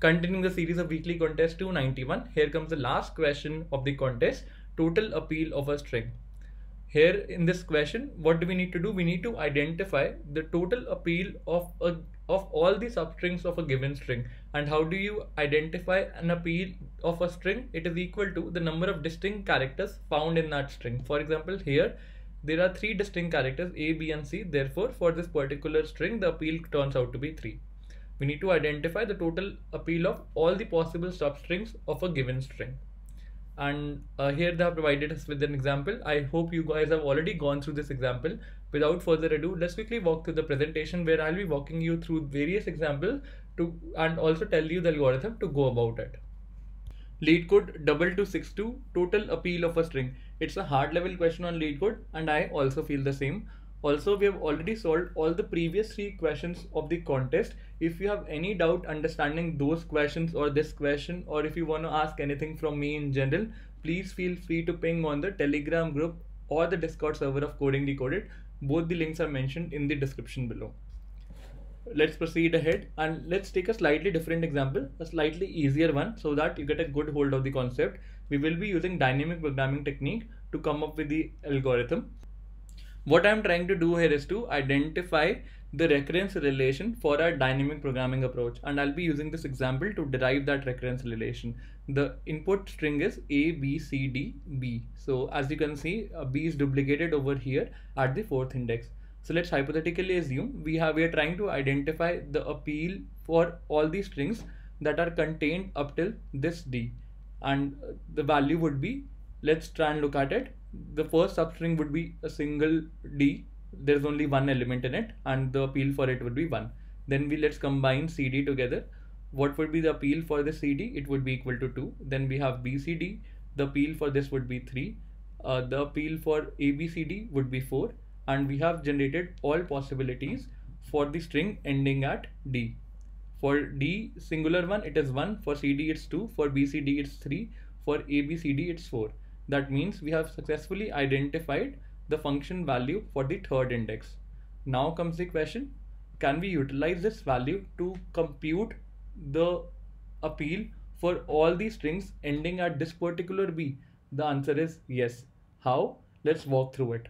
Continuing the series of weekly contests to 91, here comes the last question of the contest, total appeal of a string. Here in this question, what do we need to do? We need to identify the total appeal of a, of all the substrings of a given string. And how do you identify an appeal of a string? It is equal to the number of distinct characters found in that string. For example, here there are three distinct characters A, B and C. Therefore, for this particular string, the appeal turns out to be 3 we need to identify the total appeal of all the possible substrings of a given string. And uh, here they have provided us with an example. I hope you guys have already gone through this example. Without further ado, let's quickly walk through the presentation where I'll be walking you through various examples to and also tell you the algorithm to go about it. Lead LeetCode 2262 total appeal of a string. It's a hard level question on LeetCode and I also feel the same. Also, we have already solved all the previous three questions of the contest. If you have any doubt understanding those questions or this question, or if you want to ask anything from me in general, please feel free to ping on the Telegram group or the Discord server of Coding Decoded. Both the links are mentioned in the description below. Let's proceed ahead and let's take a slightly different example, a slightly easier one so that you get a good hold of the concept. We will be using dynamic programming technique to come up with the algorithm what I'm trying to do here is to identify the recurrence relation for our dynamic programming approach and I'll be using this example to derive that recurrence relation. The input string is A, B, C, D, B. So as you can see, uh, B is duplicated over here at the fourth index. So let's hypothetically assume we have we are trying to identify the appeal for all these strings that are contained up till this D and the value would be let's try and look at it the first substring would be a single D. There's only one element in it and the appeal for it would be 1. Then we let's combine CD together. What would be the appeal for the CD? It would be equal to 2. Then we have BCD. The appeal for this would be 3. Uh, the appeal for ABCD would be 4. And we have generated all possibilities for the string ending at D. For D singular one, it is 1. For CD, it's 2. For BCD, it's 3. For ABCD, it's 4. That means we have successfully identified the function value for the third index. Now comes the question, can we utilize this value to compute the appeal for all the strings ending at this particular B? The answer is yes. How? Let's walk through it.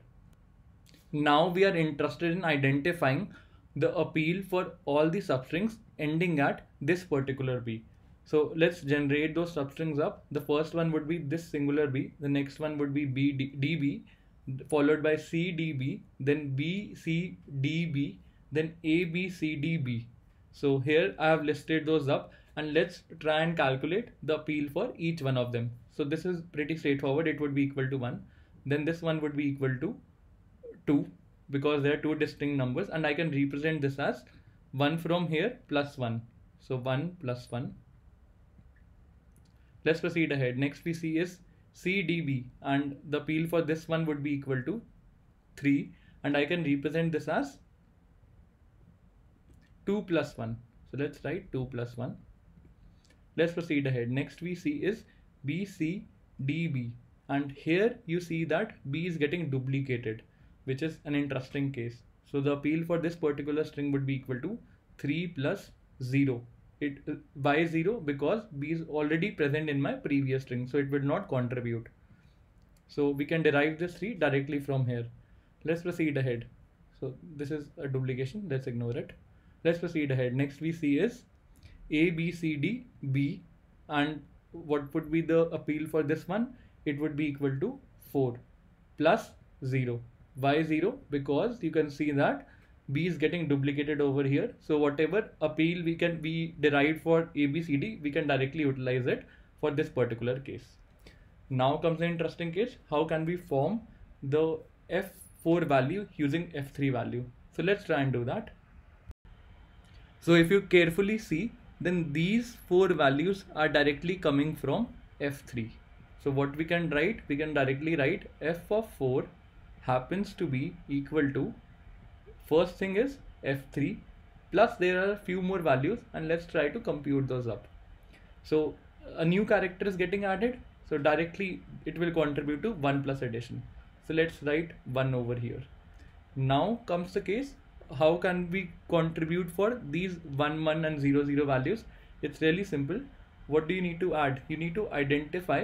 Now we are interested in identifying the appeal for all the substrings ending at this particular B. So let's generate those substrings up. The first one would be this singular B. The next one would be B D, DB followed by CDB, then BCDB, then ABCDB. So here I have listed those up and let's try and calculate the appeal for each one of them. So this is pretty straightforward. It would be equal to 1. Then this one would be equal to 2 because there are two distinct numbers and I can represent this as 1 from here plus 1. So 1 plus 1 Let's proceed ahead. Next we see is CDB and the appeal for this one would be equal to 3 and I can represent this as 2 plus 1. So let's write 2 plus 1. Let's proceed ahead. Next we see is BCDB and here you see that B is getting duplicated which is an interesting case. So the appeal for this particular string would be equal to 3 plus 0 it by 0 because b is already present in my previous string so it will not contribute. So we can derive this 3 directly from here. Let's proceed ahead. So this is a duplication. Let's ignore it. Let's proceed ahead. Next we see is a b c d b and what would be the appeal for this one? It would be equal to 4 plus 0 why 0 because you can see that B is getting duplicated over here. So whatever appeal we can be derived for ABCD, we can directly utilize it for this particular case. Now comes the interesting case. How can we form the F4 value using F3 value? So let's try and do that. So if you carefully see, then these four values are directly coming from F3. So what we can write, we can directly write F of 4 happens to be equal to First thing is F3 plus there are a few more values and let's try to compute those up. So a new character is getting added. So directly it will contribute to 1 plus addition. So let's write 1 over here. Now comes the case how can we contribute for these 1 1 and 0 0 values it's really simple what do you need to add you need to identify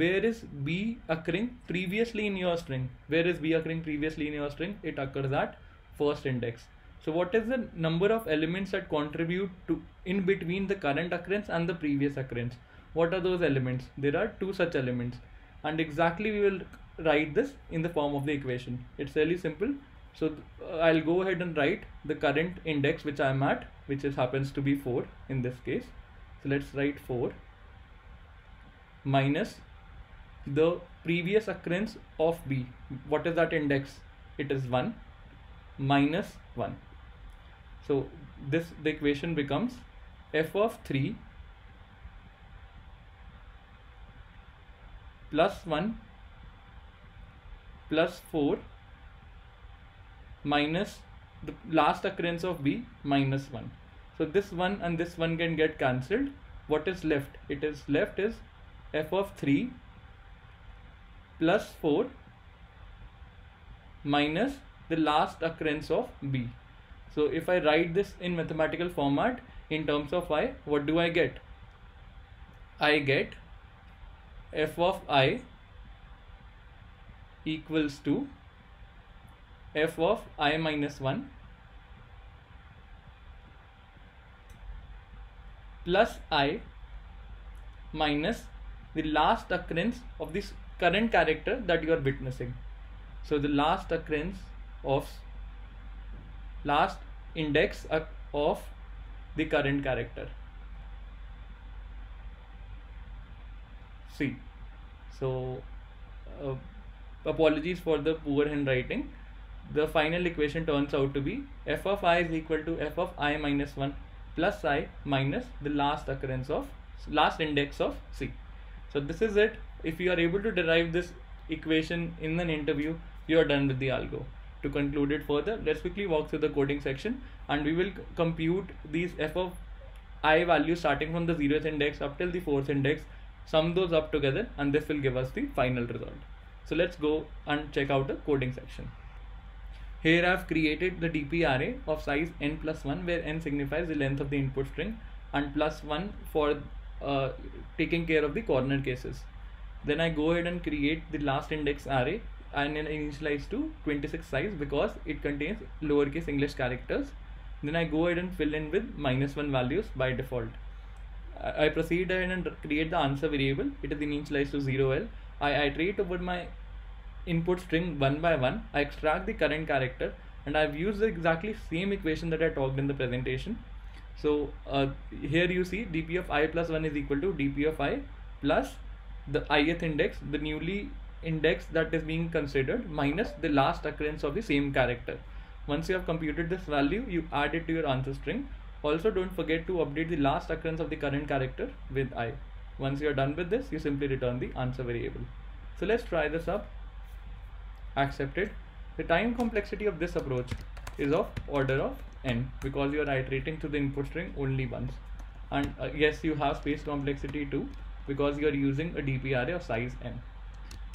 where is b occurring previously in your string where is b occurring previously in your string it occurs at first index. So what is the number of elements that contribute to in between the current occurrence and the previous occurrence? What are those elements? There are two such elements. And exactly we will write this in the form of the equation. It's really simple. So uh, I'll go ahead and write the current index which I'm at which is happens to be 4 in this case. So let's write 4 minus the previous occurrence of b. What is that index? It is 1 minus 1 so this the equation becomes f of 3 plus 1 plus 4 minus the last occurrence of b minus 1 so this one and this one can get cancelled. What is left? It is left is f of 3 plus 4 minus the last occurrence of b so if I write this in mathematical format in terms of i what do I get I get f of i equals to f of i minus 1 plus i minus the last occurrence of this current character that you are witnessing. So the last occurrence of last index of the current character. C. so uh, apologies for the poor handwriting the final equation turns out to be f of i is equal to f of i minus 1 plus i minus the last occurrence of last index of c. So this is it. If you are able to derive this equation in an interview, you are done with the algo. To conclude it further, let's quickly walk through the coding section and we will compute these f of i values starting from the zeroth index up till the fourth index, sum those up together and this will give us the final result. So let's go and check out the coding section. Here I have created the DP array of size n plus 1 where n signifies the length of the input string and plus 1 for uh, taking care of the corner cases. Then I go ahead and create the last index array and then initialize to 26 size because it contains lowercase English characters. Then I go ahead and fill in with minus 1 values by default. I proceed ahead and create the answer variable. It is initialized to 0l. I iterate over my input string one by one. I extract the current character and I've used the exactly same equation that I talked in the presentation. So uh, here you see dp of i plus 1 is equal to dp of i plus the ith index, the newly index that is being considered minus the last occurrence of the same character. Once you have computed this value, you add it to your answer string. Also don't forget to update the last occurrence of the current character with i. Once you are done with this, you simply return the answer variable. So let's try this up accepted the time complexity of this approach is of order of n because you are iterating through the input string only once and uh, yes you have space complexity too because you are using a dp array of size n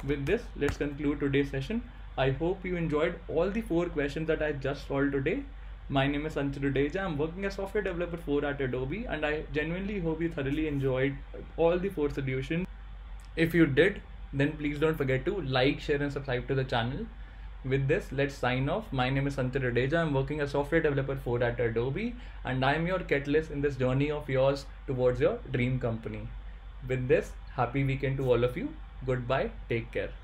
with this let's conclude today's session i hope you enjoyed all the four questions that i just solved today my name is Sanchit Dudeja. I'm working as software developer 4 at Adobe and I genuinely hope you thoroughly enjoyed all the four solutions. If you did, then please don't forget to like, share, and subscribe to the channel. With this, let's sign off. My name is Sanchit Dudeja. I'm working as software developer 4 at Adobe, and I'm your catalyst in this journey of yours towards your dream company. With this, happy weekend to all of you. Goodbye. Take care.